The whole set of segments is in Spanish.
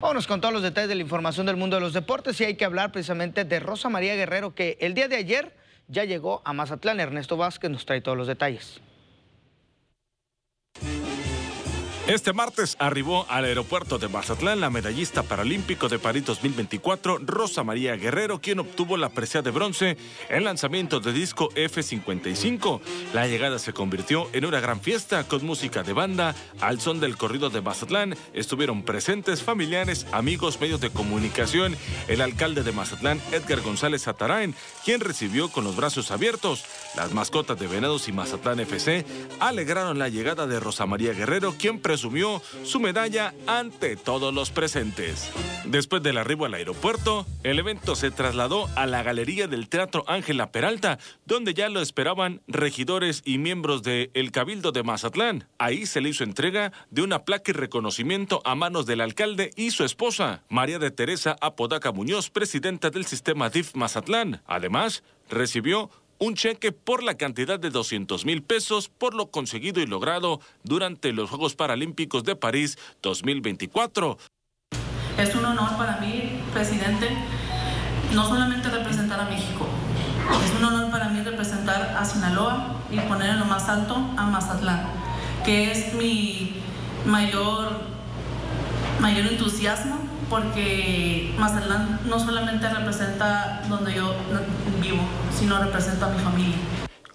Vámonos con todos los detalles de la información del mundo de los deportes y hay que hablar precisamente de Rosa María Guerrero que el día de ayer ya llegó a Mazatlán. Ernesto Vázquez nos trae todos los detalles. Este martes arribó al aeropuerto de Mazatlán la medallista paralímpico de París 2024, Rosa María Guerrero, quien obtuvo la presea de bronce en lanzamiento de disco F55. La llegada se convirtió en una gran fiesta con música de banda. Al son del corrido de Mazatlán estuvieron presentes familiares, amigos, medios de comunicación, el alcalde de Mazatlán, Edgar González Atarain, quien recibió con los brazos abiertos. Las mascotas de Venados y Mazatlán FC alegraron la llegada de Rosa María Guerrero, quien presumió su medalla ante todos los presentes. Después del arribo al aeropuerto, el evento se trasladó a la galería del Teatro Ángela Peralta, donde ya lo esperaban regidores y miembros del el Cabildo de Mazatlán. Ahí se le hizo entrega de una placa y reconocimiento a manos del alcalde y su esposa, María de Teresa Apodaca Muñoz, presidenta del sistema DIF Mazatlán. Además, recibió un cheque por la cantidad de 200 mil pesos por lo conseguido y logrado durante los Juegos Paralímpicos de París 2024. Es un honor para mí, presidente, no solamente representar a México, es un honor para mí representar a Sinaloa y poner en lo más alto a Mazatlán, que es mi mayor, mayor entusiasmo porque Mazatlán no solamente representa donde yo vivo, sino representa a mi familia.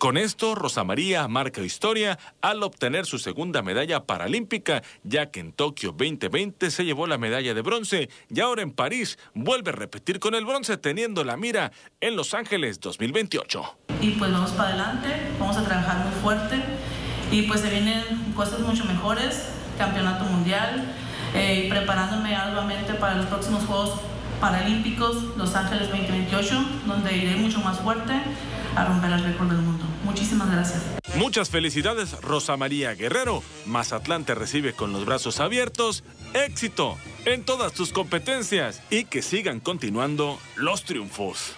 Con esto, Rosa María marca historia al obtener su segunda medalla paralímpica, ya que en Tokio 2020 se llevó la medalla de bronce y ahora en París vuelve a repetir con el bronce teniendo la mira en Los Ángeles 2028. Y pues vamos para adelante, vamos a trabajar muy fuerte y pues se vienen cosas mucho mejores, campeonato mundial, eh, preparándome arduamente para los próximos Juegos Paralímpicos Los Ángeles 2028, donde iré mucho más fuerte a romper el récord del mundo. Muchísimas gracias. Muchas felicidades, Rosa María Guerrero. Mazatlán te recibe con los brazos abiertos. Éxito en todas tus competencias y que sigan continuando los triunfos.